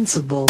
invincible.